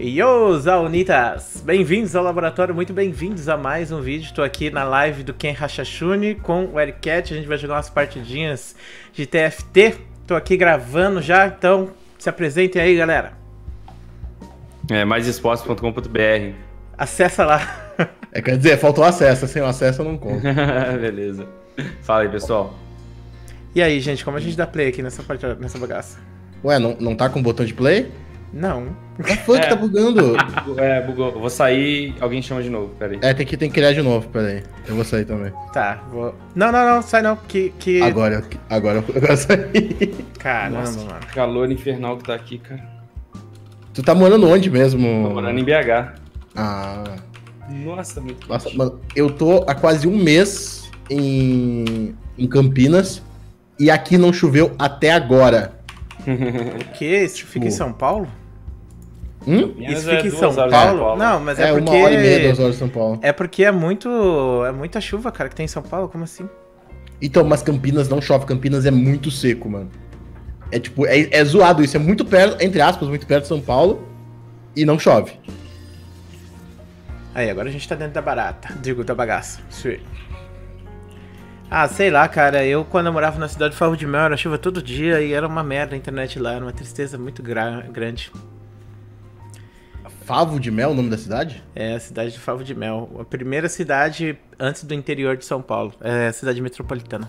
Yo, Zaunitas! Bem-vindos ao laboratório, muito bem-vindos a mais um vídeo. Estou aqui na live do Ken Hashashuni com o Eric Cat. A gente vai jogar umas partidinhas de TFT. Estou aqui gravando já, então se apresentem aí, galera. É, maisesportes.com.br. Acessa lá. É, quer dizer, faltou acesso, sem o acesso eu não conto. Beleza. Fala aí, pessoal. E aí, gente, como a gente dá play aqui nessa, partida, nessa bagaça? Ué, não, não tá com o botão de play? Não. Qual foi que É. tá bugando? É, bugou. Eu vou sair, alguém chama de novo, peraí. É, tem que, tem que criar de novo, peraí. Eu vou sair também. Tá, vou. Não, não, não, sai não. Que. que... Agora, agora eu agora eu saí. Caramba, Nossa, mano. que calor infernal que tá aqui, cara. Tu tá morando onde mesmo? Tô morando em BH. Ah. Nossa, muito Nossa, quente. mano, eu tô há quase um mês em, em Campinas e aqui não choveu até agora. O que? Isso fica em São Paulo? Hum? Isso é fica em duas São Paulo? Paulo. Não, mas é, É, porque. uma hora e meia, duas horas de São Paulo. É porque é muito. É muita chuva, cara, que tem em São Paulo. Como assim? Então, mas Campinas não chove, Campinas é muito seco, mano. É tipo, é, é zoado isso, é muito perto, entre aspas, muito perto de São Paulo e não chove. Aí, agora a gente tá dentro da barata. Digo, da bagaça. Ah, sei lá, cara. Eu, quando eu morava na cidade de Favo de Mel, era chuva todo dia e era uma merda a internet lá. Era uma tristeza muito gra- grande. Favo de Mel, o nome da cidade? É a cidade de Favo de Mel. A primeira cidade antes do interior de São Paulo. É a cidade metropolitana.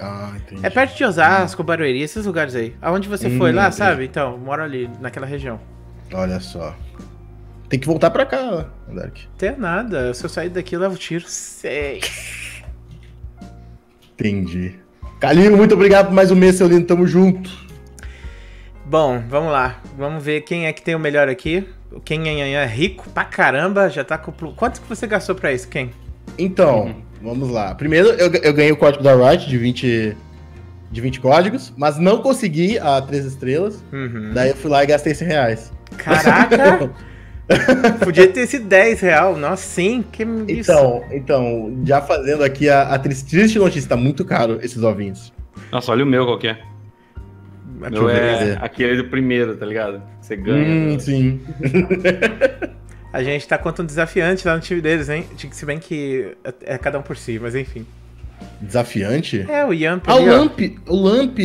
Ah, entendi. É perto de Osasco, Barueri, esses lugares aí. Aonde você foi Hum, lá, entendi. sabe? Então, moro ali, naquela região. Olha só. Tem que voltar pra cá, Dark. Tem nada. Se eu sair daqui, eu levo tiro. Sei. Entendi. Calil, muito obrigado por mais um mês, seu lindo. Tamo junto. Bom, vamos lá. Vamos ver quem é que tem o melhor aqui. Quem é, é rico pra caramba, já tá com. Quanto que você gastou pra isso, quem? Então, vamos lá. Primeiro, eu, eu ganhei o código da Riot de 20, de 20 códigos, mas não consegui a 3 estrelas. Uhum. Daí eu fui lá e gastei 100 reais. Caraca! podia ter sido 10 real. Nossa, sim, que isso. Então, então, já fazendo aqui a, a triste, triste notícia, tá muito caro esses ovinhos. Nossa, olha o meu qual que é. Aqui, Meu é aquele do primeiro, tá ligado? Você ganha. Hum, tá? sim. A gente tá contra um desafiante lá no time deles, hein? Se bem que é cada um por si, mas enfim. Desafiante? É, o Yamp Ah, o ó. Lamp! O Lamp!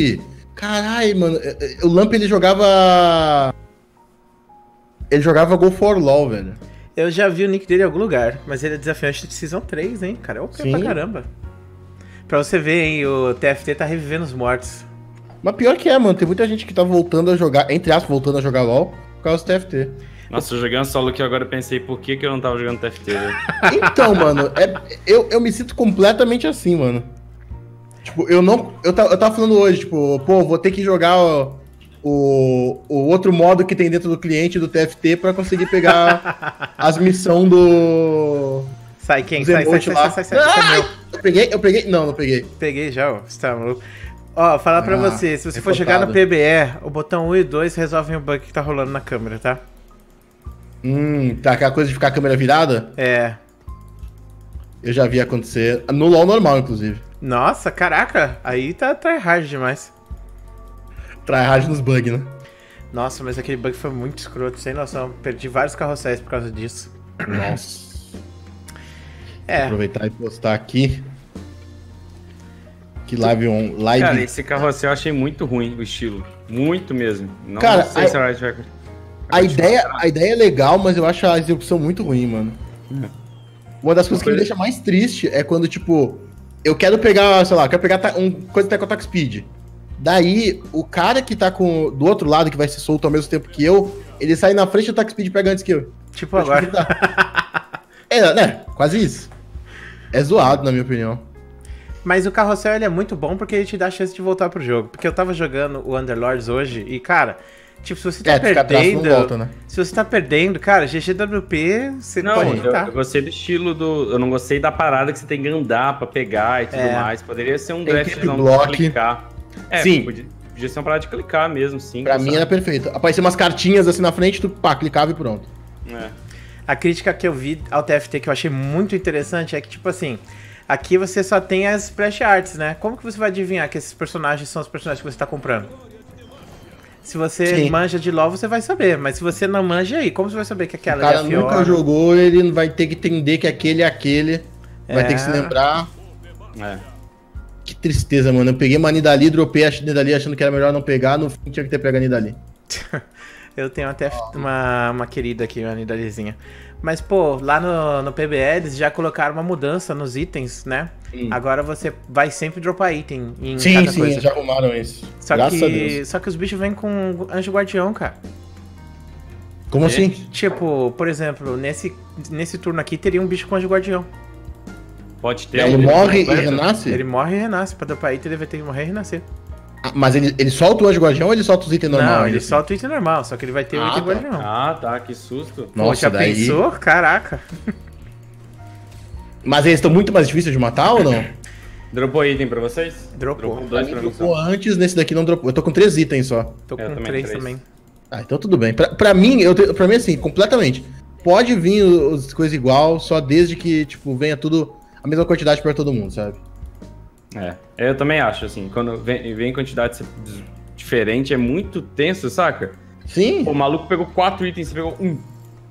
Caralho, mano. é, é, O Lamp ele jogava. Ele jogava Go for LOL, velho. Eu já vi o nick dele em algum lugar, mas ele é desafiante de Season 3, hein? Cara, é OP Sim. pra caramba. Pra você ver, hein, o TFT tá revivendo os mortos. Mas pior que é, mano. Tem muita gente que tá voltando a jogar, entre aspas, voltando a jogar LOL por causa do TFT. Nossa, eu joguei um solo que agora pensei por que, que eu não tava jogando TFT, velho. Então, mano, é- eu, eu me sinto completamente assim, mano. Tipo, eu não. Eu, ta- eu tava falando hoje, tipo, pô, vou ter que jogar ó, o, o outro modo que tem dentro do cliente do TFT pra conseguir pegar as missões do. Sai, quem? dos Sai, sai, emotes sai, lá. sai, sai, sai, Esse é Ai, meu. eu peguei, eu peguei. Não, não peguei. Peguei já, ó. Você tá maluco. Ó, falar pra Ah, você, se você for jogar no PBE, o botão 1 e 2 resolvem o bug que tá rolando na câmera, tá? Hum, tá, aquela coisa de ficar a câmera virada, É. eu já vi acontecer. No LOL normal, inclusive. Nossa, caraca, aí tá tryhard demais. Tryhard nos bugs, né? Nossa, mas aquele bug foi muito escroto, sem noção. Perdi vários carrosséis por causa disso. Nossa. É, Aproveitar e postar aqui. Que live on. Live. Cara, esse carrossel eu achei muito ruim o estilo. Muito mesmo. Não Cara, sei a- se a Riot vai. A ideia, a ideia é legal, mas eu acho a execução muito ruim, mano. Uma das coisas que me deixa mais triste é quando, tipo, eu quero pegar, sei lá, quero pegar um coisa de Teco Attack Speed. Daí, o cara que tá com, do outro lado, que vai ser solto ao mesmo tempo que eu, ele sai na frente do Attack Speed e pega antes que eu. tipo Eu agora. que é, né? Quase isso. É zoado, na minha opinião. Mas o carrossel ele é muito bom porque ele te dá a chance de voltar pro jogo. Porque eu tava jogando o Underlords hoje e, cara, tipo, se você tá É, tu fica atrás não perdendo. volta, né? Se você tá perdendo, cara, GGWP, você Não, pode eu, lutar. eu gostei do estilo do. Eu não gostei da parada que você tem que andar pra pegar e tudo É. mais. Poderia ser um draft não block. clicar. É, Sim. Podia, podia ser uma parada de clicar mesmo, sim. Pra mim era perfeito. Aparecia umas cartinhas assim na frente, tu pá, clicava e pronto. É. A crítica que eu vi ao TFT que eu achei muito interessante é que, tipo assim, aqui você só tem as splash arts, né? Como que você vai adivinhar que esses personagens são os personagens que você tá comprando? Se você Sim. manja de LoL, você vai saber. Mas se você não manja, e aí? Como você vai saber que O aquela cara é a Fiora? nunca jogou, ele vai ter que entender que aquele é aquele. Vai É. ter que se lembrar. É. Que tristeza, mano. Eu peguei uma Nidali, dropei a Nidali achando que era melhor não pegar. No fim tinha que ter pegado a Nidali. Eu tenho até uma, uma querida aqui, uma Nidalezinha. Mas, pô, lá no, no PBE eles já colocaram uma mudança nos itens, né? Hum. Agora você vai sempre dropar item em Sim, cada sim, coisa. já arrumaram isso. Só Graças a que, Deus. só que os bichos vêm com anjo guardião, cara. Como É? assim? Tipo, por exemplo, nesse, nesse turno aqui teria um bicho com anjo guardião. Pode ter. Ele um morre e renasce? Ele morre e renasce. Pra dropar item, ele vai ter que morrer e renascer. Ah, Mas ele, ele solta o anjo guardião ou ele solta os itens normais? não, ele assim? solta o item normal, só que ele vai ter o Ah, item tá. guardião. Ah, tá, que susto. Pô, Nossa, já daí... pensou? Caraca. Mas eles estão muito mais difíceis de matar ou não? Dropou item pra vocês? Dropou. dois pra mim Dropou antes, nesse daqui não dropou. Eu tô com três itens só. Tô com também, três três. também. Ah, então tudo bem. Pra, pra mim, eu te- pra mim, assim, completamente. Pode vir os as coisas igual, só desde que, tipo, venha tudo a mesma quantidade pra todo mundo, sabe? É, eu também acho, assim, quando vem, vem quantidade diferente, é muito tenso, saca? Sim, Pô, o maluco pegou quatro itens, você pegou um.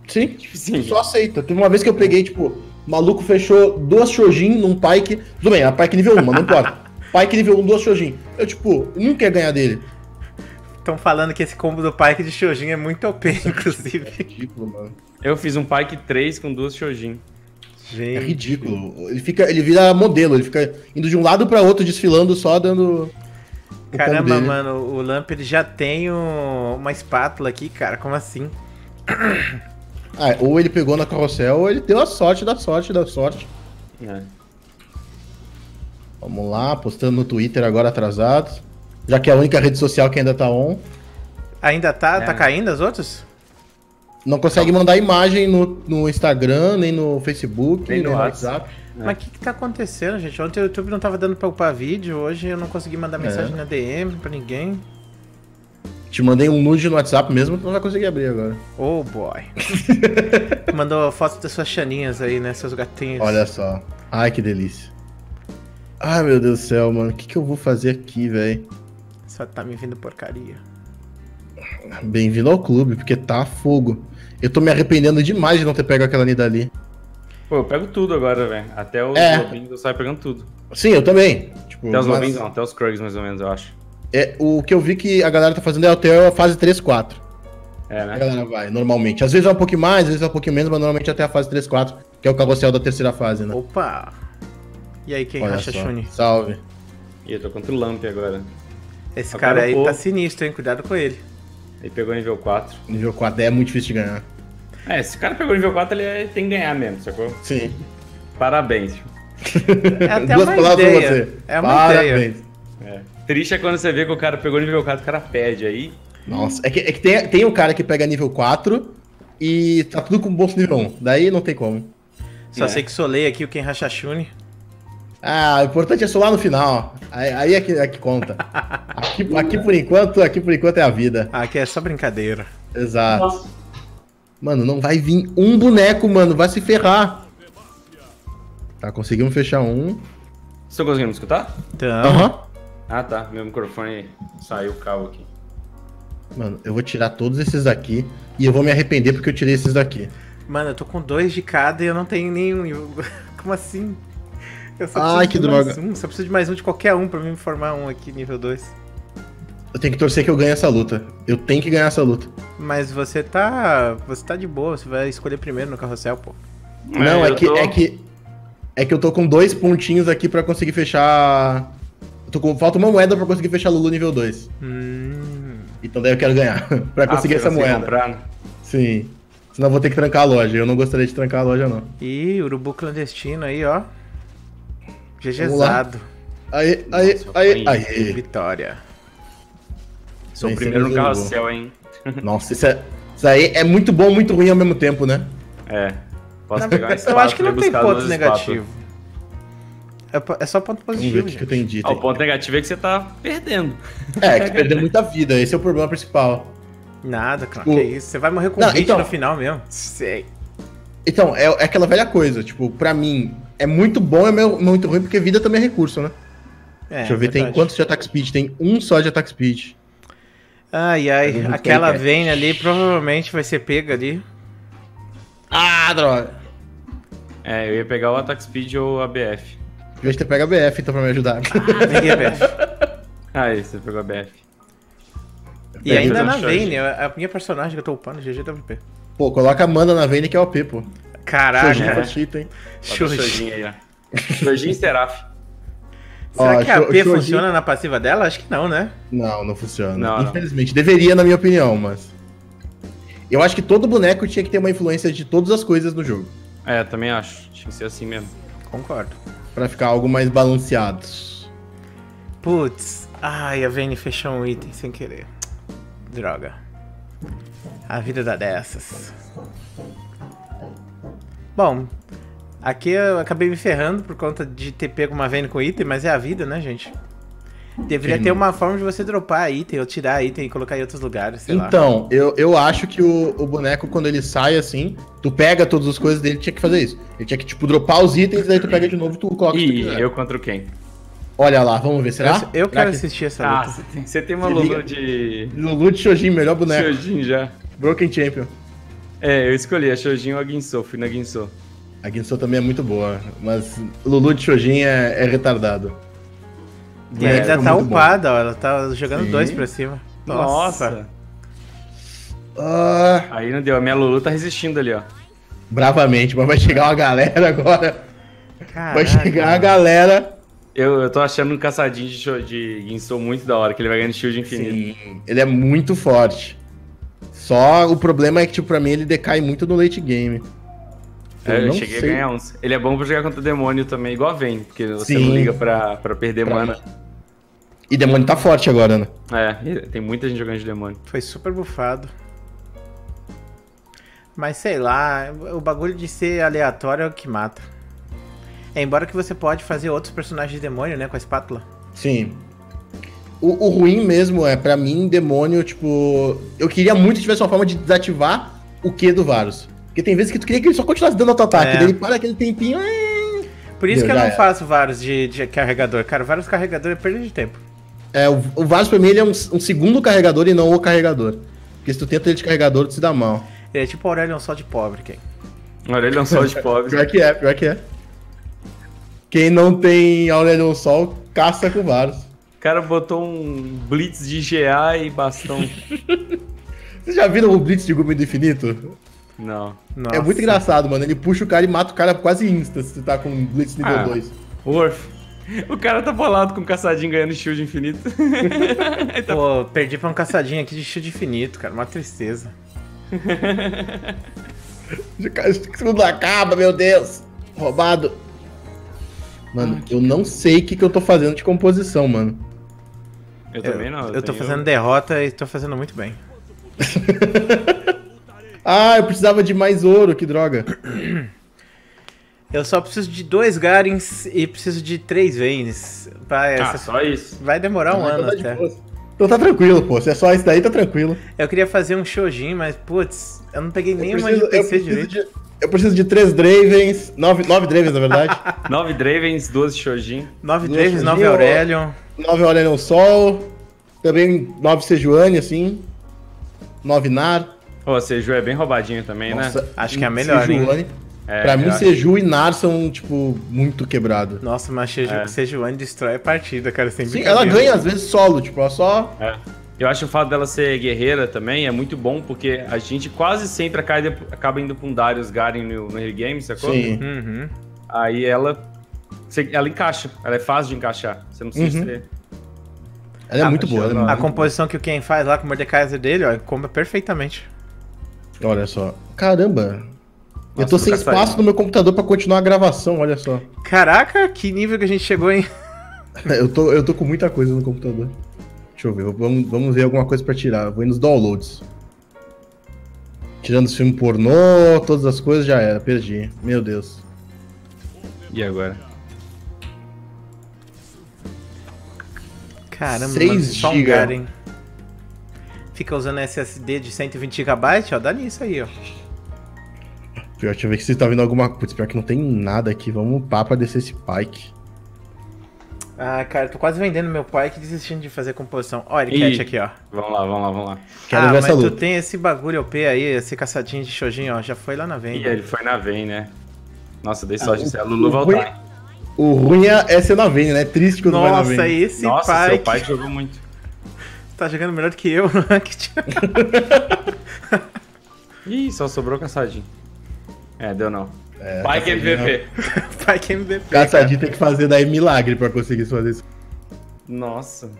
sim. Tipo assim, Só aceita. Teve uma vez que eu peguei, tipo, o maluco fechou duas Shojin num Pike. Tudo bem, a Pike nível 1, mas não importa. Pike nível 1, duas Shojin. Eu, tipo, nunca ia ganhar dele. Estão falando que esse combo do Pike de Shojin é muito OP, inclusive. Ridículo, mano. eu fiz um Pike 3 com duas Shojin. É Gente. ridículo. Ele fica, ele vira modelo, ele fica indo de um lado pra outro, desfilando só dando. Caramba, mano, o Lamp ele já tem o- uma espátula aqui, cara. Como assim? Ah, ou ele pegou na carrossel, ou ele deu a sorte da sorte da sorte. É. Vamos lá, postando no Twitter agora atrasado. Já que é a única rede social que ainda tá on. Ainda tá, É. tá caindo as outras? Não consegue mandar imagem no, no Instagram, nem no Facebook, Nem nem no WhatsApp. WhatsApp. É. Mas o que, que tá acontecendo, gente? Ontem o YouTube não tava dando pra upar vídeo, hoje eu não consegui mandar mensagem É. na DM pra ninguém. Te mandei um nude no WhatsApp mesmo, tu não vai conseguir abrir agora. Oh boy. Mandou foto das suas chaninhas aí, né? Seus gatinhos. Olha só. Ai, que delícia. Ai, meu Deus do céu, mano. O que, que eu vou fazer aqui, velho? Só tá me vindo porcaria. Bem-vindo ao clube, porque tá fogo. Eu tô me arrependendo demais de não ter pego aquela Nidali. Pô, eu pego tudo agora, velho. Até os É. lobinhos eu saio pegando tudo. Sim, eu também. Tipo, Até os mas- lobinhos não, até os Krugs mais ou menos, eu acho. É, o que eu vi que a galera tá fazendo é até a fase 3, 4. É, A né? galera vai, normalmente. Às vezes é um pouquinho mais, às vezes é um pouquinho menos, mas normalmente até a fase 3, 4, que é o carrossel da terceira fase, né? Opa! E aí, quem Olha racha só. Shuni? Salve. E eu tô contra o Lamp agora. Esse Eu cara aí pôr. tá sinistro, hein? Cuidado com ele. Ele pegou nível 4. Nível 4 é muito difícil de ganhar. É, se o cara pegou nível 4, ele é- tem que ganhar mesmo, sacou? Sim. Parabéns. É até Duas uma palavras ideia. pra você. É uma ideia. Parabéns. É. Triste é quando você vê que o cara pegou nível 4, o cara perde aí. Nossa, é que, é que tem, tem o cara que pega nível 4 e tá tudo com bolso nível 1. Daí não tem como. Só É. sei que solei aqui o Ken racha Shuni. Ah, o importante é solar no final. Aí, aí é, que, é que conta. Aqui, aqui por enquanto, aqui por enquanto é a vida. Ah, aqui é só brincadeira. Exato. Mano, não vai vir um boneco, mano. Vai se ferrar. Tá, conseguimos fechar um. Estão conseguindo me escutar? Então, Aham. Ah, tá. Meu microfone saiu o cabo aqui. Mano, eu vou tirar todos esses daqui e eu vou me arrepender porque eu tirei esses daqui. mano, eu tô com dois de cada e eu não tenho nenhum. Eu- Como assim? Eu só Ai, preciso que de mais droga. um. Só preciso de mais um de qualquer um pra mim me formar um aqui, nível 2. Eu tenho que torcer que eu ganhe essa luta. Eu tenho que ganhar essa luta. Mas você tá. Você tá de boa, você vai escolher primeiro no carrossel, pô. Não, é eu que, tô- é que. É que eu tô com dois pontinhos aqui pra conseguir fechar. Eu tô com. Falta uma moeda pra conseguir fechar Lulu nível 2. Hum. Então daí eu quero ganhar. pra Ah, conseguir você essa moeda. comprar, né? Sim. Senão eu vou ter que trancar a loja. Eu não gostaria de trancar a loja, não. Ih, urubu clandestino aí, ó. GGzado. Aí, aí, aí, aí. Vitória. Sou o primeiro no o carrossel, hein? Nossa, isso, é, isso aí é muito bom, muito ruim ao mesmo tempo, né? É. Posso pegar uma Eu acho que não tem ponto negativo. É, é só ponto Vamos ver positivo, o que, eu tenho dito. Ah, o ponto negativo é que você tá perdendo. É, que perdeu muita vida. Esse é o problema principal. Nada, cara. Tipo- Que isso? Você vai morrer com Não, 20 então- no final mesmo. Sei. Então, é, é aquela velha coisa. Tipo, pra mim, é muito bom e é muito ruim porque vida também é recurso, né? É, Deixa eu ver, tem verdade. quantos de attack speed? Tem um só de attack speed. Ai, ai, aquela Vayne ali provavelmente vai ser pega ali. Ah, droga. É, eu ia pegar o Attack Speed ou a BF. Devia ter pego a BF então pra me ajudar. Peguei a BF. Aí, você pegou a BF. E ainda na. Vayne, a minha personagem que eu tô upando, GGWP. Pô, coloca a Amanda na Vayne que é OP, pô. Caralho, Shojin é. cheat, hein? Shojin aí, ó. Shojin e Seraph. Será Ó, que a Sho- P Shoji- funciona na passiva dela? Acho que não, né? Não, não funciona. Não, não. Infelizmente. Deveria, na minha opinião, mas. Eu acho que todo boneco tinha que ter uma influência de todas as coisas no jogo. É, também acho. Tinha que ser assim mesmo. Concordo. Pra ficar algo mais balanceado. Putz. Ai, a Vayne fechou um item sem querer. Droga. A vida dá dessas. Bom, aqui eu acabei me ferrando por conta de ter pego uma Vayne com item, mas é a vida, né, gente? Deveria Sim. ter uma forma de você dropar item ou tirar item e colocar em outros lugares, sei lá. Então, eu, eu acho que o, o boneco, quando ele sai assim, tu pega todas as coisas dele, tinha que fazer isso. Ele tinha que, tipo, dropar os itens, daí tu pega de novo e tu coloca E quiser. eu contra quem? Olha lá, vamos ver, será? Eu, eu Será quero que- assistir essa Ah, luta. você tem, você tem uma Lulu liga. de Lulu de Shojin, melhor boneco. Shojin já. Broken Champion. É, eu escolhi a Shojin ou a Ginso, fui na Ginso. A Ginso também é muito boa, mas Lulu de Shojin é, é retardado. E É, ainda é tá upada, ó. Ela tá jogando Sim. dois pra cima. Nossa. Ah, Aí não deu, a minha Lulu tá resistindo ali, ó. bravamente, mas vai chegar uma galera agora. Caraca. Vai chegar a galera. Eu, eu tô achando um caçadinho de, de Ginso muito da hora, que ele vai ganhando shield infinito. Sim, ele é muito forte. Só o problema é que, tipo, pra mim, ele decai muito no late game. É, eu não cheguei sei. a ganhar uns. Ele é bom pra jogar contra o demônio também, igual a Vayne, porque você Sim. não liga pra, pra perder Pra- mana. E demônio tá forte agora, né? É, tem muita gente jogando de demônio. Foi super bufado. Mas sei lá, o bagulho de ser aleatório é o que mata. É, embora que você pode fazer outros personagens de demônio, né, com a espátula. Sim. O, o ruim mesmo é, pra mim, demônio, tipo. Eu queria muito que tivesse uma forma de desativar o Q do Varus. Porque tem vezes que tu queria que ele só continuasse dando auto-ataque. É. daí Ele para aquele tempinho. é. Por isso Deu, que eu não era. faço vários de, de carregador. Cara, vários carregador é perda de tempo. É, o, o Varus pra mim ele é um, um segundo carregador e não o carregador. Porque se tu tenta ele de carregador, tu se dá mal. Ele é tipo o Aurelion só de pobre, quem? É um sol de pobre. Pior que é, pior que é. Quem não tem Aurelion Sol, caça com Varus. O cara botou um blitz de GA e bastão. Vocês já viram o Blitz de Gumi do Infinito? Não. Nossa. É muito engraçado, mano. Ele puxa o cara e mata o cara quase insta se tu tá com Blitz nível Ah. 2. Worf. O cara tá bolado com o caçadinho ganhando shield infinito. Pô, perdi pra um caçadinho aqui de shield infinito, cara. Uma tristeza. Tudo acaba, meu Deus. Roubado. Mano, eu não sei o que, que eu tô fazendo de composição, mano. Eu também não. Eu tô tenho- fazendo derrota e tô fazendo muito bem. Ah, eu precisava de mais ouro, que droga. Eu só preciso de dois Garens e preciso de três Veins. Pra Ah, essa... só isso. Vai demorar um Ah, ano tá até. Então tá tranquilo, pô. Se é só isso daí, tá tranquilo. Eu queria fazer um Shojin, mas putz, eu não peguei Eu nenhuma preciso, de eu, PC preciso direito. de, eu preciso de três Dravens. Nove, nove Dravens, na verdade. Nove Dravens, 12 Shojin. Nove Duas Draves, nove Aurelion. nove Aurelion Sol. Também nove Sejuani, assim. Nove Nar. Ô, a Seju é bem roubadinho também, né? Acho que é a melhor, hein? Sejuani. É, pra mim, acho. Seju e Nar são, tipo, muito quebrados. Nossa, mas Seju- É. Sejuani destrói a partida, cara, sem Sim, ela ganha às vezes solo, tipo, ela só. É. Eu acho o fato dela ser guerreira também é muito bom, porque a gente quase sempre acaba, acaba indo pra um Darius Garen no, no early game, sacou? Sim. Uhum. Aí ela. ela encaixa, ela é fácil de encaixar. Você não precisa Uhum. ser. Ela é Ah, muito boa. Ela é A muito... composição que o Ken faz lá com o Mordekaiser dele, ó, comba perfeitamente. Olha só. Caramba. eu Nossa, tô sem saiu. espaço no meu computador pra continuar a gravação, olha só. Caraca, que nível que a gente chegou, hein? Eu tô, eu tô com muita coisa no computador. Deixa eu ver, vamos, vamos ver alguma coisa pra tirar. Vou ir nos downloads. Tirando os filmes pornô, todas as coisas, já era, perdi. Meu Deus. E agora? Caramba, Seis mano, só um giga. Garen. Fica usando SSD de 120 GB, ó, dá nisso aí, ó. Pior, deixa eu ver se tá vendo alguma coisa. Pior que não tem nada aqui. Vamos upar pra descer esse pike. Ah, cara, tô quase vendendo meu pai que desistindo de fazer composição. Ó, ele cat aqui, ó. Vamos lá, vamos lá, vamos lá. Quero ah, ver mas essa tu tem esse bagulho OP aí, esse caçadinho de shojinho, ó. Já foi lá na E venda. ele foi na Vayne, né? Nossa, dei Ah, sorte de ser a Lulu o voltar. O ruim é é ser na Vayne, né? É triste quando vai na Nossa, Vayne. esse Nossa, seu pai jogou muito. Tá jogando melhor do que eu no Ranked. Ih, só sobrou caçadinho. É, deu não. É, pai que caçadinho, MVP. pai que MVP. Caçadinho tem que fazer daí milagre pra conseguir fazer isso. Nossa,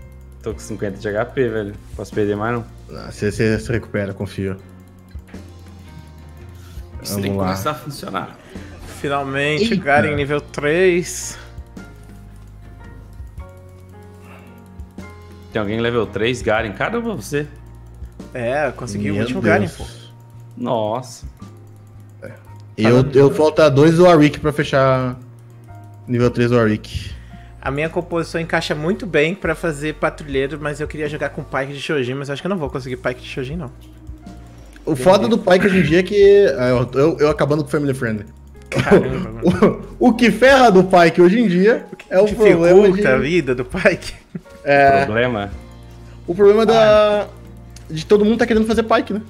tô com 50 de HP, velho. Posso perder mais não? Você, se recupera, confio. Isso tem que Vamos lá. começar a funcionar. Finalmente, Eita. Garen nível 3. Tem alguém level 3, Garen? Caramba, você. É, consegui o Meu último Deus. Garen, pô. Nossa. Eu, eu falta dois Warwick pra fechar nível 3 Warwick. A minha composição encaixa muito bem pra fazer patrulheiro, mas eu queria jogar com Pike de Shojin, mas acho que eu não vou conseguir Pike de Shojin, não. O foda do Pike hoje em dia é que. é, Eu, eu, eu acabando com Family Friendly. Caramba, mano. O, o que ferra do Pike hoje em dia é o problema Dificulta a de, vida do Pike. É, Problema? o problema da de todo mundo tá querendo fazer Pike, né?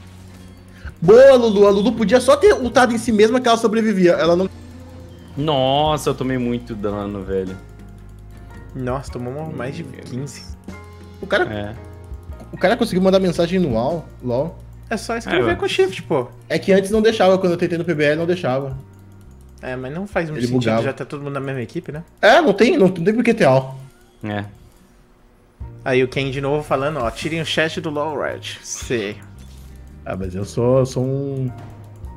Boa, Lulu. A Lulu podia só ter lutado em si mesma que ela sobrevivia. Ela não. Nossa, eu tomei muito dano, velho. Nossa, tomou mais de 15. O cara, É. o cara conseguiu mandar mensagem no LOL. LOL. É só escrever É, com shift, pô. É que antes não deixava, quando eu tentei no PBL não deixava. É, mas não faz muito Ele sentido, bugava. já tá todo mundo na mesma equipe, né? É, não tem, não, tem por que ter AL. É. Aí o Ken de novo falando, ó, tirem o chat do LoL Red. Sei. Ah, mas eu sou, eu sou um.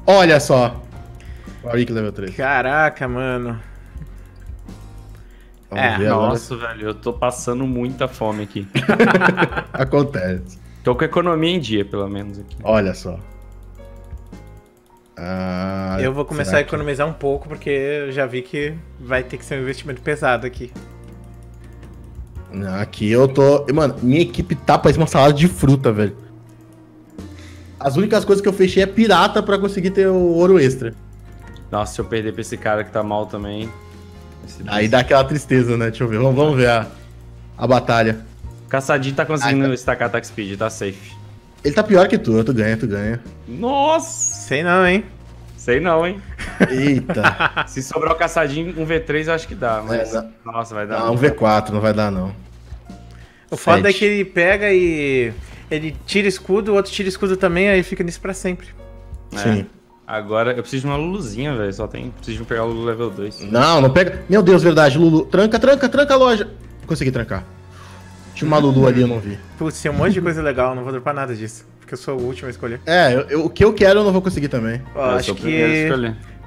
Olha só! Warwick level 3. Caraca, mano. Vamos É, ver agora. Nossa, velho, eu tô passando muita fome aqui. Acontece. Tô com a economia em dia, pelo menos aqui. Olha só. Ah, eu vou começar a que- economizar um pouco, porque eu já vi que vai ter que ser um investimento pesado aqui. Aqui eu tô. Mano, minha equipe tá parecendo uma salada de fruta, velho. As únicas coisas que eu fechei é pirata pra conseguir ter o ouro extra. Nossa, se eu perder pra esse cara que tá mal também. Aí dá aquela tristeza, né? Deixa eu ver. Vamos, vamos ver a, a batalha. Caçadinho tá conseguindo Ai, tá. estacar attack speed, tá safe. Ele tá pior que tu, tu ganha, tu ganha. Nossa! Sei não, hein? Sei não, hein? Eita. Se sobrar o caçadinho, um V3 eu acho que dá, mas. É, Nossa, vai dar. Não, um V4, não vai dar, não. O foda é que ele pega e. Ele tira escudo, o outro tira escudo também, aí fica nisso pra sempre. É. Sim. Agora eu preciso de uma Luluzinha, velho. Só tem. Preciso de pegar o Lulu level 2. Não, não pega. Meu Deus, verdade, Lulu. Tranca, tranca, tranca a loja. Consegui trancar. Tinha uma Lulu ali, eu não vi. Putz, tem um monte de coisa legal, não vou dropar nada disso. Porque eu sou o último a escolher. É, eu- eu- o que eu quero eu não vou conseguir também. Ó, eu acho que.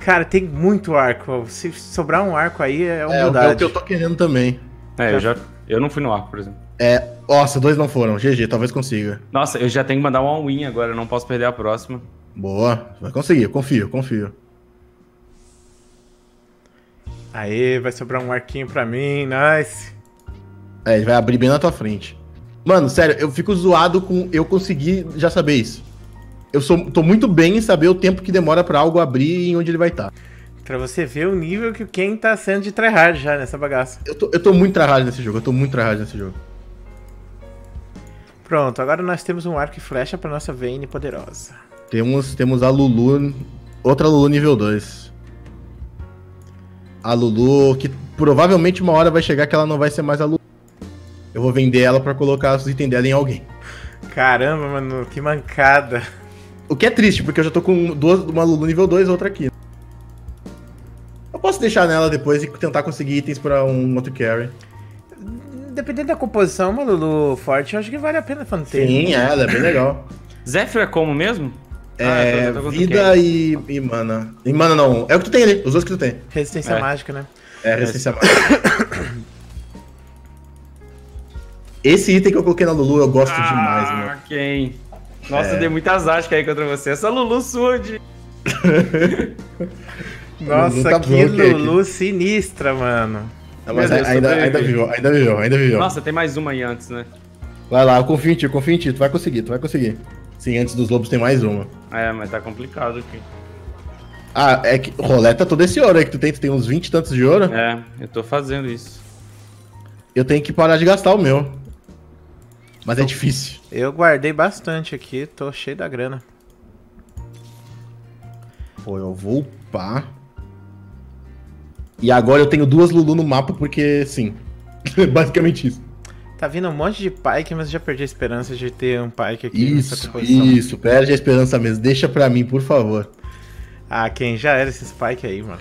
Cara, tem muito arco. Se sobrar um arco aí, é É, é o humildade. que eu tô querendo também. É, eu já. Eu não fui no arco, por exemplo. É, nossa, dois não foram. GG, talvez consiga. Nossa, eu já tenho que mandar um all-win agora, eu não posso perder a próxima. Boa, vai conseguir, confio, confio. Aí, vai sobrar um arquinho pra mim, nice. É, ele vai abrir bem na tua frente. Mano, sério, eu fico zoado com eu conseguir já saber isso. Eu sou, tô muito bem em saber o tempo que demora pra algo abrir e onde ele vai estar. Pra você ver o nível que o Ken tá sendo de tryhard já nessa bagaça. Eu tô, eu tô muito tryhard nesse jogo, eu tô muito tryhard nesse jogo. Pronto, agora nós temos um arco e flecha pra nossa Vayne poderosa. Temos, temos a Lulu, outra Lulu nível 2. A Lulu, que provavelmente uma hora vai chegar que ela não vai ser mais a Lulu. Eu vou vender ela pra colocar os itens dela em alguém. Caramba, mano, que mancada. O que é triste, porque eu já tô com duas, uma Lulu nível 2 e outra aqui. Eu posso deixar nela depois e tentar conseguir itens pra um outro carry. Dependendo da composição, uma Lulu forte, eu acho que vale a pena manter. Sim, é, ela é bem legal. Zephyr é como mesmo? Ah, É, eu tô- tô com vida e, e mana. E mana não, é o que tu tem ali, os dois que tu tem. Resistência É. mágica, né? É, resistência mágica. Esse item que eu coloquei na Lulu eu gosto demais, ah, meu. quem? Nossa, É. eu dei muitas asas aí contra você. Essa Lulu sua de. Nossa, tá que. Lulu sinistra, mano. Não, mas Meu Deus, ainda, ainda viveu, ainda viveu, ainda viveu. Nossa, tem mais uma aí antes, né? Vai lá, eu confio em ti, eu confio em ti, tu vai conseguir, tu vai conseguir. Sim, antes dos lobos tem mais uma. É, mas tá complicado aqui. Ah, é que roleta todo esse ouro aí que tu tem, tu tem uns 20 e tantos de ouro. É, eu tô fazendo isso. Eu tenho que parar de gastar o meu. Mas é difícil. Eu guardei bastante aqui, tô cheio da grana. Pô, eu vou upar. E agora eu tenho duas Lulu no mapa porque, sim. Basicamente isso. Tá vindo um monte de Pike, mas já perdi a esperança de ter um Pike aqui nessa Isso, composição. isso. Perde a esperança mesmo. Deixa pra mim, por favor. Ah, quem já era esses Pike aí, mano?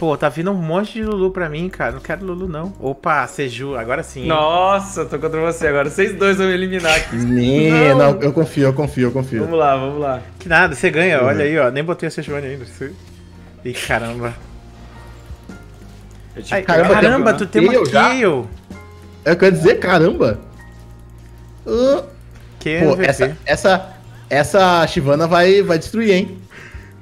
Pô, tá vindo um monte de Lulu pra mim, cara. Não quero Lulu, não. Opa, Seju, agora sim. hein? Nossa, tô contra você agora. Vocês dois vão me eliminar aqui. Não. não, eu confio, eu confio, eu confio. Vamos lá, vamos lá. Que nada, você ganha, Uhum. olha aí, ó. Nem botei a Sejuani ainda. Você... Ih, caramba. Ai, caramba, campeonato. tu tem uma Eu já? Kayle. Eu quero dizer, caramba. Ah, Que pô, MVP. essa, essa, essa Shivana vai, vai destruir, hein?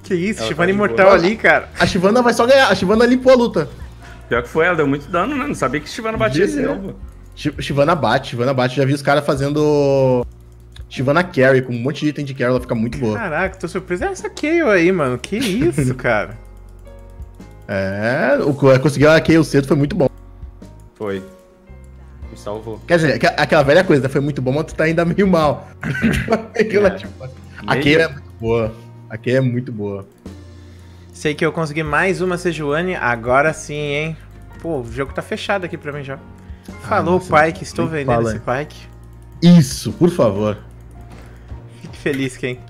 Que isso, Ela Shivana tá Imortal ali, cara. A Shivana vai só ganhar. A Shivana limpou a luta. Pior que foi, ela deu muito dano, né? Não sabia que Shivana batia esse ser. não, pô. Shi- Shivana bate, Shivana bate. Já vi os caras fazendo Shivana Carry com um monte de item de carry. Ela fica muito boa. Caraca, tô surpreso. É essa Kayle aí, mano. Que isso, cara. É, o co- conseguir a Kayle cedo foi muito bom. Foi. Me salvou. Quer dizer, aqua- aquela velha coisa, né? foi muito bom, mas tu tá ainda meio mal. Relativo. A Meio. Kayle é muito boa. A Kayle é muito boa. Sei que eu consegui mais uma Sejuani, agora sim, hein? Pô, o jogo tá fechado aqui pra mim já. Falou, nossa, Pike, estou vendendo fala. esse Pike. Isso, por favor. Fique feliz, quem?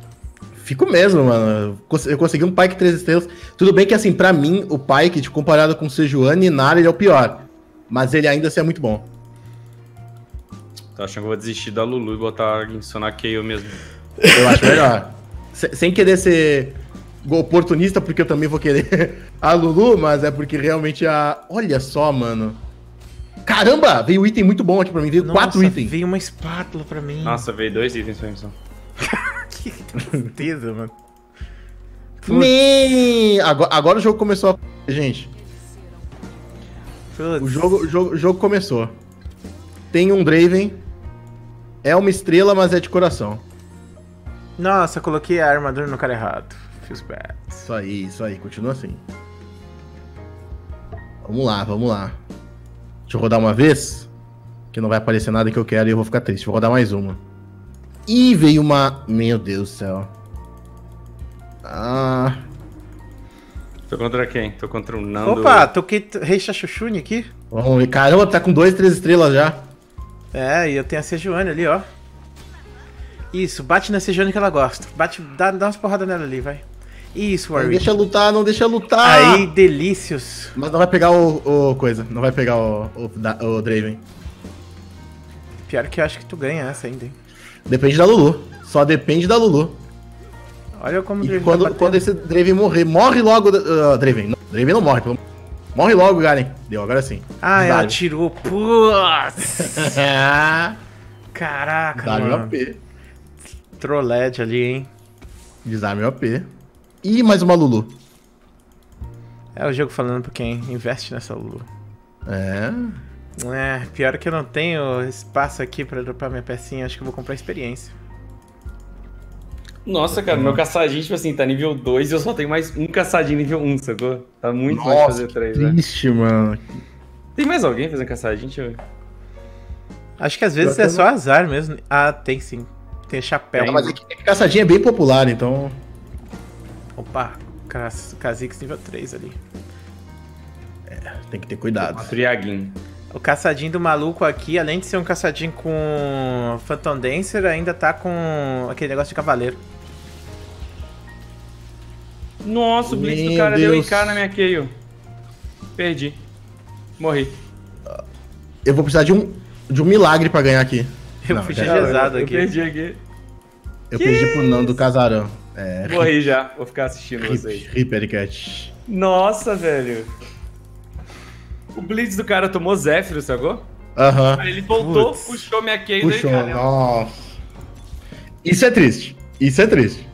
Fico mesmo, mano. Eu cons- Eu consegui um Pike 3 estrelas. Tudo bem que, assim, pra mim, o Pike, tipo, comparado com o Sejuani e Nara, ele é o pior. Mas ele ainda assim é muito bom. Tô achando que eu vou desistir da Lulu e botar a Ginson na Kayle mesmo. Eu acho melhor. Se- Sem querer ser oportunista, porque eu também vou querer a Lulu, mas é porque realmente a. Olha só, mano. Caramba! Veio um item muito bom aqui pra mim. Veio quatro itens. Veio uma espátula pra mim. Nossa, veio dois itens pra mim só. que tristeza, mano. Nem! Agora, agora o jogo começou a. Gente, Putz. o jogo, o jogo, o jogo começou. Tem um Draven. É uma estrela, mas é de coração. Nossa, coloquei a armadura no cara errado. Feels bad. Isso aí, isso aí. Continua assim. Vamos lá, vamos lá. Deixa eu rodar uma vez. Que não vai aparecer nada que eu quero e eu vou ficar triste. Vou rodar mais uma. Ih, veio uma. Meu Deus do céu. Ah. Tô contra quem? Tô contra o Nando. Opa, toquei Rei Shashuni aqui. Vamos ver. Caramba, tá com dois, três estrelas já. É, e eu tenho a Sejuani ali, ó. Isso, bate na Sejuani que ela gosta. Bate, dá, dá umas porradas nela ali, vai. Isso, Não Warwick. deixa lutar, não deixa lutar. Aí, delícios. Mas não vai pegar o, o coisa. Não vai pegar o, o, o Draven. Pior que eu acho que tu ganha essa ainda, hein. Depende da Lulu. Só depende da Lulu. Olha como o E Draven quando, tá quando esse Draven morrer, morre logo. Uh, Draven. Não, Draven não morre, pelo Morre logo, Garen. Deu, agora sim. Ah, ela tirou. Putz. Caraca, Desarme mano. Trolled ali, hein. Desarme OP. Ih, mais uma Lulu. É o jogo falando pra quem investe nessa Lulu. É. É, pior que eu não tenho espaço aqui pra dropar minha pecinha. Acho que eu vou comprar experiência. Nossa, cara, meu caçadinho, tipo assim, tá nível 2 e eu só tenho mais um caçadinho nível 1, sacou? Tá muito mais Nossa, fazer que 3, né? triste, mano. Tem mais alguém fazendo caçadinho? Deixa eu ver. Acho que às vezes é só azar mesmo. Ah, tem sim. Tem chapéu. É, mas é que, é que caçadinha é bem popular, então. Opa, Kha'Zix nível 3 ali. Tem que ter cuidado. Triaguinho. O caçadinho do maluco aqui, além de ser um caçadinho com Phantom Dancer, ainda tá com aquele negócio de cavaleiro. Nossa, o Blitz do cara deu Deus. IK na minha Kayle. Perdi. Morri. Eu vou precisar de um, de um milagre pra ganhar aqui. Eu Não, fui eu, aqui. Eu perdi aqui. Eu perdi pro Nando Casarão. É. Morri já. Vou ficar assistindo Rip, vocês. rip Ericat. Nossa, velho. O Blitz do cara tomou Zephyr, sacou? Aham. Aí ele voltou, Putz. puxou minha Kayle Puxou, e cara. nossa. Isso é triste. Isso é triste.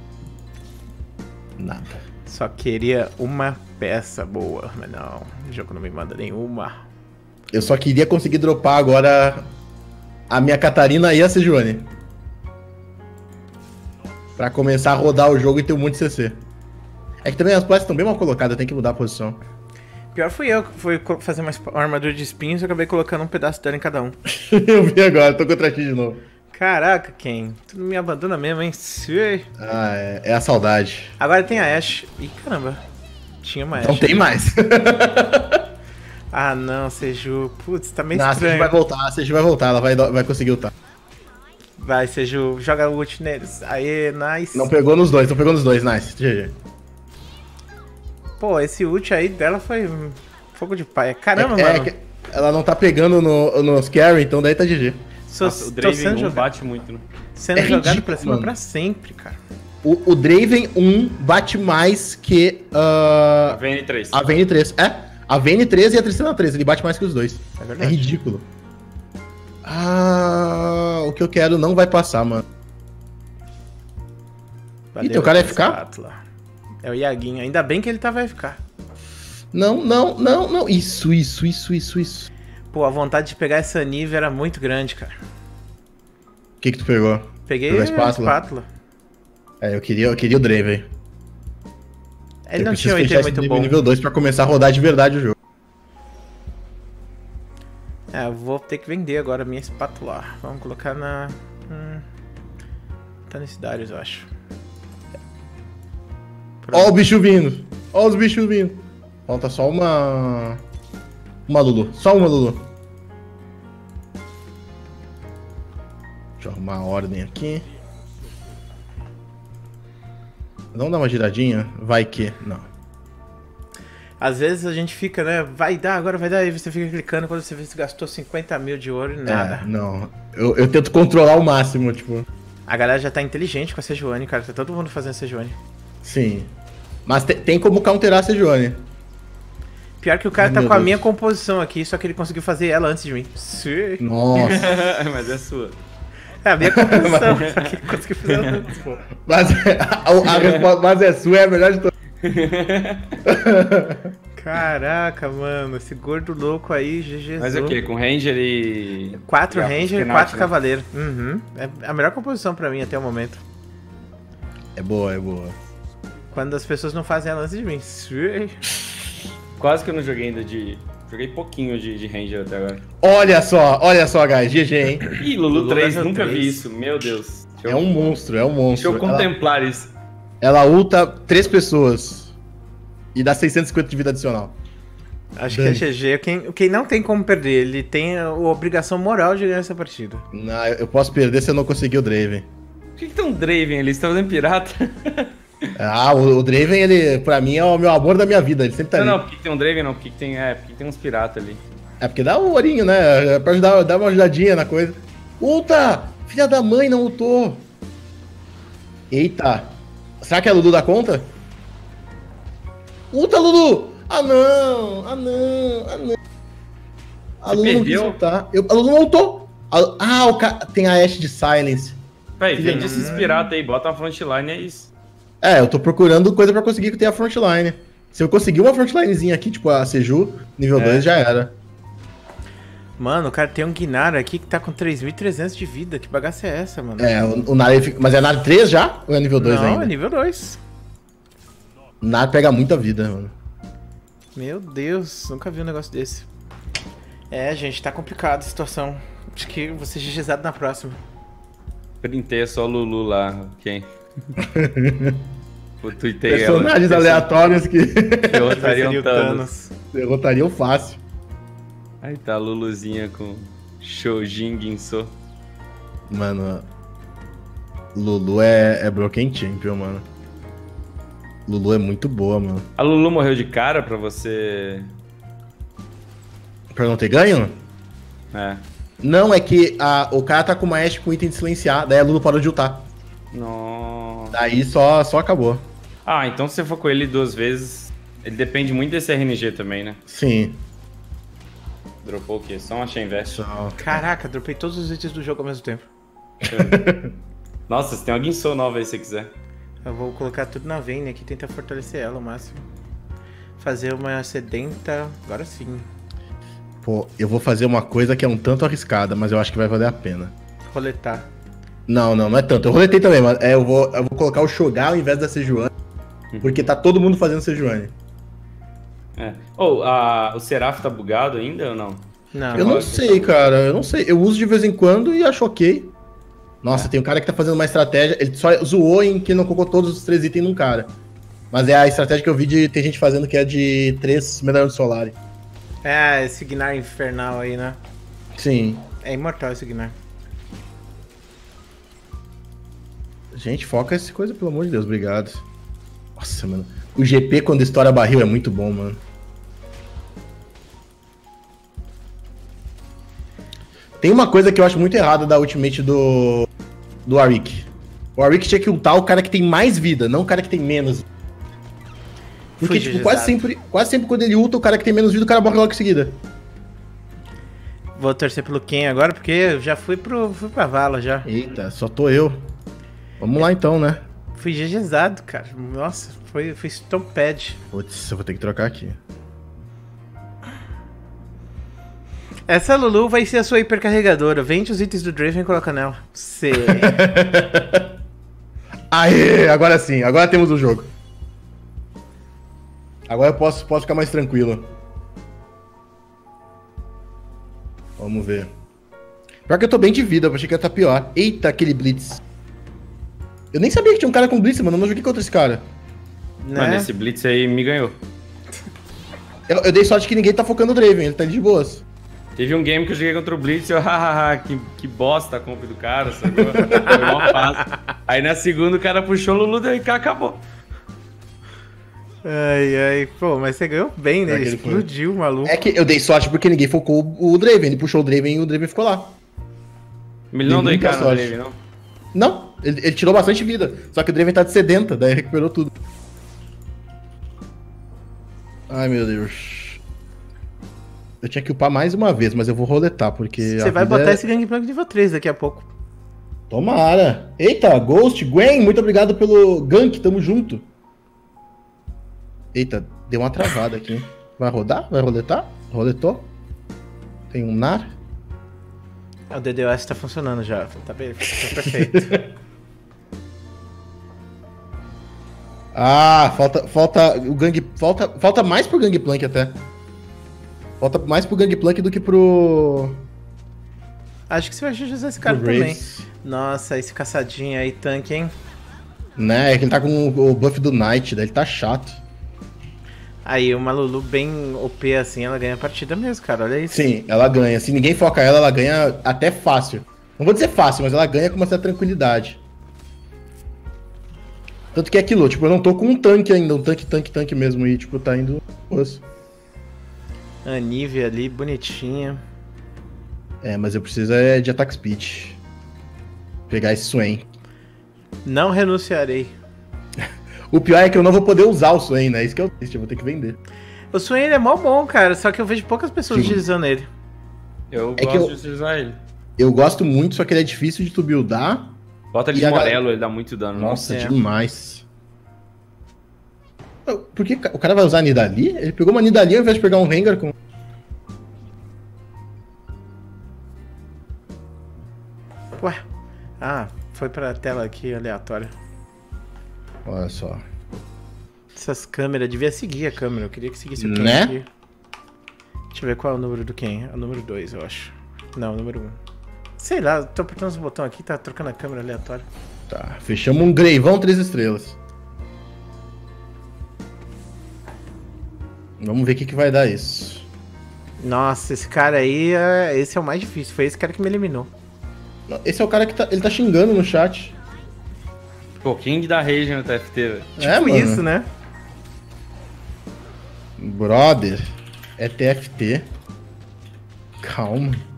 Nada. Só queria uma peça boa, mas não, o jogo não me manda nenhuma. Eu só queria conseguir dropar agora a minha Catarina e a Sejuani. Pra começar a rodar o jogo e ter um monte de CC. É que também as plastas estão bem mal colocadas, tem que mudar a posição. Pior fui eu que fui fazer uma, armadura de espinhos e acabei colocando um pedaço dela em cada um. eu vi agora, tô contra ti de novo. Caraca, Ken. Tu não me abandona mesmo, hein? Ah, é, é a saudade. Agora tem a Ashe. Ih, caramba. Tinha uma Ashe. Não tem mais. Ah, não, Seju. Putz, tá meio Não, a Seju estranho. vai voltar, a Seju vai voltar, ela vai, vai conseguir ultar. Vai, Seju. Joga ult neles. Aê, nice. Não pegou nos dois, não pegou nos dois, nice. GG. Pô, esse ult aí dela foi fogo de paia. Caramba, é, é mano. que ela não tá pegando no, nos carry, então daí tá GG. Sou, Nossa, o Draven sendo, 1 joga- bate muito, né? sendo É jogado ridículo, pra cima mano. pra sempre, cara. O, o Draven 1 bate mais que A ah, VN3. a VN3. É, a VN3 e a Tristana 3, ele bate mais que os dois. É É ridículo. Ah, o que eu quero não vai passar, mano. Valeu, teu cara esse ficar? É o Iaguinho. Ainda bem que ele tá vai ficar. Não, não, não, não. Isso, isso, isso, isso, isso. Pô, a vontade de pegar essa Nive era muito grande, cara. O que que tu pegou? Peguei Pegou a espátula? espátula. É, eu queria, eu queria o Draven. Ele eu não tinha um item muito nível bom. nível 2 pra começar a rodar de verdade o jogo. É, eu vou ter que vender agora a minha espátula. Vamos colocar na. Hum, tá nesse Darius, eu acho. Ó o bicho vindo. Ó os bichos vindo. Falta só uma... Uma Lulu. Só uma Lulu. Deixa eu arrumar a ordem aqui. Vamos dar uma giradinha? Vai que... Não. Às vezes a gente fica, né? Vai dar, agora vai dar. Aí você fica clicando quando você vê se gastou 50 mil de ouro e nada. É, não. Eu, eu tento controlar o máximo, tipo... A galera já tá inteligente com a Sejuani, cara. Tá todo mundo fazendo Sejuani. Sim. Mas te- tem como counterar a Sejuani. Pior que o cara Ai, tá com a Deus. minha composição aqui, só que ele conseguiu fazer ela antes de mim. Sim. Nossa. Mas é sua. É a minha composição, só que antes, pô. Mas a, a resposta mas é sua, é a melhor de todas. Caraca, mano, esse gordo louco aí, GG. Mas é o quê? Com Ranger e. Quatro e a Ranger e quatro né? Cavaleiro. Uhum. É a melhor composição pra mim até o momento. É boa, é boa. Quando as pessoas não fazem ela antes de mim. Quase que eu não joguei ainda de. Joguei pouquinho de, de Ranger até agora. Olha só, olha só, guys. GG, hein? Ih, Lulu, Lulu 3, level nunca 3. vi isso. Meu Deus. Deixa É eu, um monstro, é um deixa monstro. eu contemplar isso. Ela, ela ulta três pessoas. E dá 650 de vida adicional. Acho Dane. que é GG. Quem, quem não tem como perder, ele tem a obrigação moral de ganhar essa partida. Não, eu posso perder se eu não conseguir o Draven. Por que, que tem um Draven ali? Você tá fazendo pirata? Ah, o, o Draven, ele, pra mim, é o meu amor da minha vida. Ele sempre tá não, ali. não, porque tem um Draven, não. Porque tem, é, porque tem uns piratas ali. É porque dá o ourinho, né? É pra ajudar, dar uma ajudadinha na coisa. Ulta! Filha da mãe, não ultou. Eita. Será que a Lulu dá conta? Ulta, Lulu! Ah, não! Ah, não! Ah, não! A Lulu não quis ultar. Eu, a Lulu não ultou! A- ah, o ca... tem a Ashe de Silence. Filha vende da esses piratas aí, bota uma frontline, é isso. É, eu tô procurando coisa pra conseguir que tenha frontline. Se eu conseguir uma frontlinezinha aqui, tipo a Seju, nível É. 2, já era. Mano, o cara tem um Guinar aqui que tá com 3.300 de vida. Que bagaça é essa, mano? É, o, o Nari fica... Mas é Nari 3 já? Ou é nível 2 não, ainda? é nível 2. O Nari pega muita vida, mano. Meu Deus, nunca vi um negócio desse. É, gente, tá complicada a situação. Acho que vou ser GGzado na próxima. Printei é só Lulu lá, quem? Eu tuitei ela. Personagens aleatórios que Derrotariam Thanos. derrotariam fácil. Aí tá a Luluzinha com Shojin Ginso. Mano, Lulu é, é Broken Champion, mano. Lulu é muito boa, mano. A Lulu morreu de cara pra você. Pra não ter ganho? É. Não, é que a, o cara tá com uma Ashe com item de silenciar, daí a Lulu parou de ultar. Nossa. Daí só, só acabou. Ah, então se você for com ele duas vezes, ele depende muito desse RNG também, né? Sim. Dropou o quê? Só uma Chain Vest. Só. Caraca, dropei todos os itens do jogo ao mesmo tempo. Nossa, você tem uma Ginso nova aí se você quiser. Eu vou colocar tudo na Vayne aqui e tentar fortalecer ela ao máximo. Fazer uma sedenta. Agora sim. Pô, eu vou fazer uma coisa que é um tanto arriscada, mas eu acho que vai valer a pena. Roletar. Não, não, não é tanto. Eu roletei também, mas é, eu, vou, eu vou colocar o Shogar ao invés da Sejuani. Porque tá todo mundo fazendo Sejuani. É. Ou oh, o Seraph tá bugado ainda ou não? Não. Eu não sei, cara. Eu não sei. Eu uso de vez em quando e acho ok. Nossa, é. tem um cara que tá fazendo uma estratégia. Ele só zoou em que não colocou todos os três itens num cara. Mas é a estratégia que eu vi de ter gente fazendo que é de três medalhões de Solar. É, esse Gnar infernal aí, né? Sim. É imortal esse Gnar. Gente, foca essa coisa, pelo amor de Deus, obrigado. Nossa, mano. O GP quando estoura barril é muito bom, mano. Tem uma coisa que eu acho muito errada da Ultimate do. do Arik. O Arik tinha que ultar o cara que tem mais vida, não o cara que tem menos. Porque, tipo, quase sempre, quase sempre quando ele ulta o cara que tem menos vida, o cara morre logo em seguida. Vou torcer pelo Ken agora, porque eu já fui, pro, fui pra vala já. Eita, só tô eu. Vamos lá então, né? Fui GGzado, cara. Nossa, foi, foi Stompad. Putz, eu vou ter que trocar aqui. Essa Lulu vai ser a sua hipercarregadora. Vende os itens do Draven e coloca nela. Você. Aê, agora sim, agora temos o jogo. Agora eu posso, posso ficar mais tranquilo. Vamos ver. Pior que eu tô bem de vida, eu achei que ia estar pior. Eita, aquele Blitz. Eu nem sabia que tinha um cara com Blitz, mano. Eu não joguei contra esse cara. Né? Mano, esse Blitz aí me ganhou. Eu, eu dei sorte que ninguém tá focando o Draven, ele tá de boas. Teve um game que eu joguei contra o Blitz e eu, hahaha, que, que bosta a comp do cara, sacou? Foi mó fácil. Aí na segunda o cara puxou o Lulu e acabou. Ai, ai, pô, mas você ganhou bem, né? Ele explodiu o maluco. É que eu dei sorte porque ninguém focou o Draven. Ele puxou o Draven e o Draven ficou lá. Ele não deu cara no Draven, não? Não, ele, ele, tirou bastante vida. Só que o Draven tá de sedenta, daí recuperou tudo. Ai, meu Deus. Eu tinha que upar mais uma vez, mas eu vou roletar, porque. Você vai botar é... esse Gangplank nível 3 daqui a pouco. Tomara. Eita, Ghost, Gwen, muito obrigado pelo gank, tamo junto. Eita, deu uma travada aqui. Vai rodar? Vai roletar? Roletou? Tem um NAR? O DDoS tá funcionando já. Tá, bem, tá perfeito. ah, falta, falta o gang, falta, falta mais pro Gangplank até. Falta mais pro Gangplank do que pro Acho que você vai usar esse cara também. Nossa, esse caçadinho aí, tanque, hein? Né, é que ele tá com o buff do Knight, daí ele tá chato. Aí uma Lulu bem OP assim, ela ganha a partida mesmo, cara. Olha isso. Sim, ela ganha. Se ninguém foca ela, ela ganha até fácil. Não vou dizer fácil, mas ela ganha com uma certa tranquilidade. Tanto que é aquilo, tipo, eu não tô com um tanque ainda, um tanque, tanque, tanque mesmo, e tipo, tá indo. Nossa. A Nivea ali, bonitinha. É, mas eu preciso é de attack speed. Pegar esse Swain. Não renunciarei. O pior é que eu não vou poder usar o Swain, né? Isso que é o triste, eu vou ter que vender. O Swain é mó bom, cara, só que eu vejo poucas pessoas Sim. utilizando ele. Eu é gosto eu, de utilizar ele. Eu gosto muito, só que ele é difícil de tu buildar. Bota ele de amarelo, ele dá muito dano. Nossa, é. demais. Por que o cara vai usar a Nidali? Ele pegou uma Nidali ao invés de pegar um Rengar com. Ué. Ah, foi pra tela aqui aleatória. Olha só. Essas câmeras, devia seguir a câmera. Eu queria que seguisse o né? aqui. Deixa eu ver qual é o número do quem. É o número 2, eu acho. Não, o número 1. Um. Sei lá, tô apertando os botões aqui, tá trocando a câmera aleatória. Tá, fechamos um Greivão 3 estrelas. Vamos ver o que, que vai dar isso. Nossa, esse cara aí, é... esse é o mais difícil. Foi esse cara que me eliminou. Esse é o cara que tá, ele tá xingando no chat. Pô, King da Rage no TFT, velho. É, tipo isso, né? Brother, é TFT. Calma.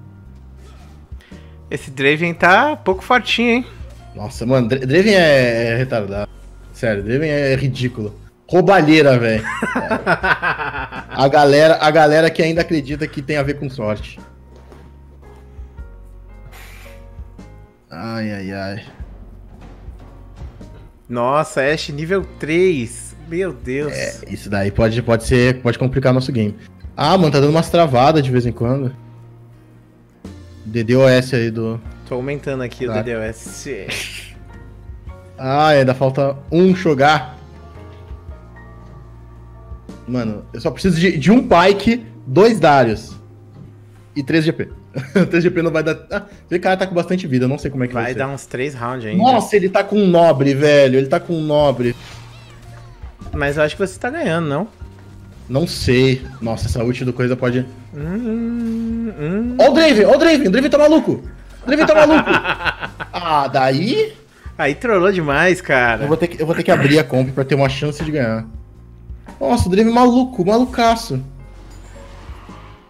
Esse Draven tá pouco fortinho, hein? Nossa, mano, Draven é, é retardado. Sério, Draven é ridículo. Roubalheira, velho. a, galera, a galera que ainda acredita que tem a ver com sorte. Ai, ai, ai. Nossa, Ash nível 3. Meu Deus. É, isso daí pode, pode ser. Pode complicar nosso game. Ah, mano, tá dando umas travadas de vez em quando. DDoS aí do. Tô aumentando aqui tá. o DDoS. ah, ainda falta um jogar. Mano, eu só preciso de, de um Pike, dois Darius e 3 GP. 3 GP não vai dar. Ah, esse cara tá com bastante vida, eu não sei como é que vai, Vai ser. dar uns 3 rounds ainda. Nossa, ele tá com um nobre, velho. Ele tá com um nobre. Mas eu acho que você tá ganhando, não? Não sei. Nossa, essa ult do coisa pode. Hum, hum. Ó o Draven, ó o Draven, o Draven tá maluco. O Draven tá maluco. ah, daí. Aí trollou demais, Eu cara. vou, ter que, eu vou ter que abrir a comp pra ter uma chance de ganhar. Nossa, o Draven maluco, malucaço.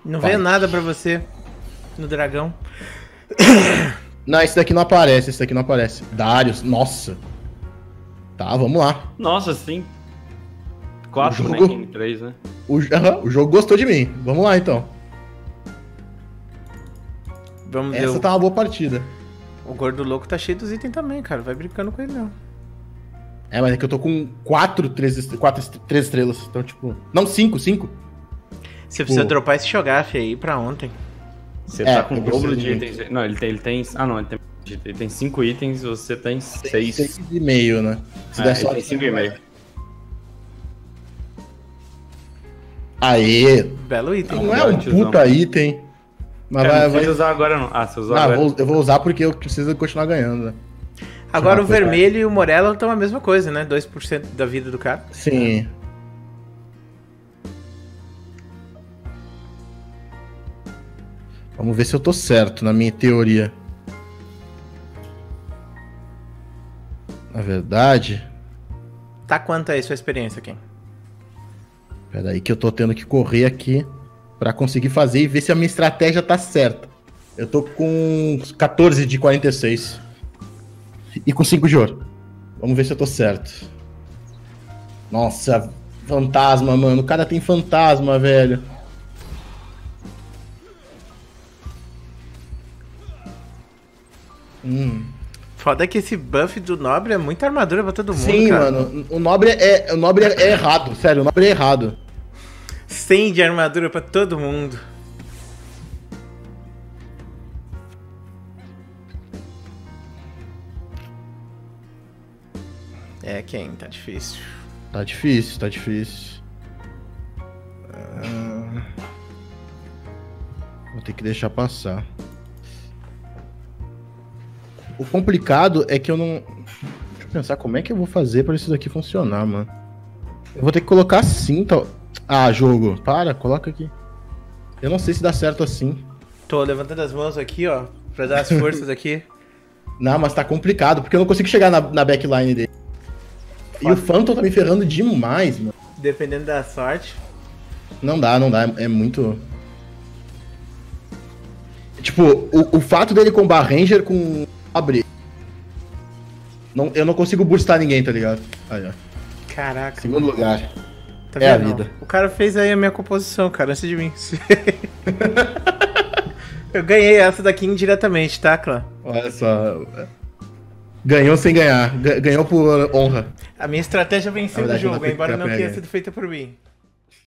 Não Vai. veio nada pra você no dragão. Não, esse daqui não aparece, esse daqui não aparece. Darius, nossa. Tá, vamos lá. Nossa, sim. Quatro, O né? jogo- Game 3, né? O, aham, o jogo gostou de mim. Vamos lá então. Vamos ver. Essa O, tá uma boa partida. o gordo louco tá cheio dos itens também, cara. Vai brincando com ele, não. É, mas é que eu tô com quatro, três, est- quatro, est- três estrelas. Então, tipo. Não, cinco, cinco. Você precisa Pô. dropar esse chogafe aí pra ontem. Você É, tá com o dobro de itens. Não, ele tem, ele tem. Ah, não, ele tem. Ele tem cinco itens, você tem seis. Seis e meio, né? Se É, der sorte. tem cinco e meio. Aê! Belo item. Não é um tiozão. puta item. Mas É, vai, não vai... precisa usar agora não. Ah, você usou Não, agora. vou- eu vou usar porque eu preciso continuar ganhando, né? Agora o vermelho e o morelo estão a mesma coisa, né? 2% da vida do cara. Sim. Vamos ver se eu tô certo na minha teoria. Na verdade. Tá quanto aí sua experiência, Ken? Pera aí que eu tô tendo que correr aqui pra conseguir fazer e ver se a minha estratégia tá certa. Eu tô com 14 de 46. E com 5 de ouro. Vamos ver se eu tô certo. Nossa, fantasma, mano. O cara tem fantasma, velho. Hum. Foda que esse buff do nobre é muita armadura pra todo mundo, Sim, cara. mano. O nobre é, o nobre é errado. Sério, o nobre é errado. 100 de armadura pra todo mundo. É, Ken, tá difícil. Tá difícil, tá difícil. Ah, Vou ter que deixar passar. O complicado é que eu não. Deixa eu pensar como é que eu vou fazer pra isso daqui funcionar, mano. Eu vou ter que colocar assim, tal. Ah, jogo. Para, coloca aqui. Eu não sei se dá certo assim. Tô levantando as mãos aqui, ó, pra dar as forças aqui. Não, mas tá complicado, porque eu não consigo chegar na, na backline dele. E o Phantom tá me ferrando demais, mano. Dependendo da sorte. Não dá, não dá. É muito. Tipo, o, o fato dele combar Ranger com Abre. Não, eu não consigo burstar ninguém, tá ligado? Aí, ó. Caraca. Segundo lugar. Tá É a vida. O cara fez aí a minha composição, cara, antes de mim. Eu ganhei essa daqui indiretamente, tá, clã? Olha só. Ganhou sem ganhar. Ga- Ganhou por honra. A minha estratégia venceu o jogo, embora não tenha sido feita por mim.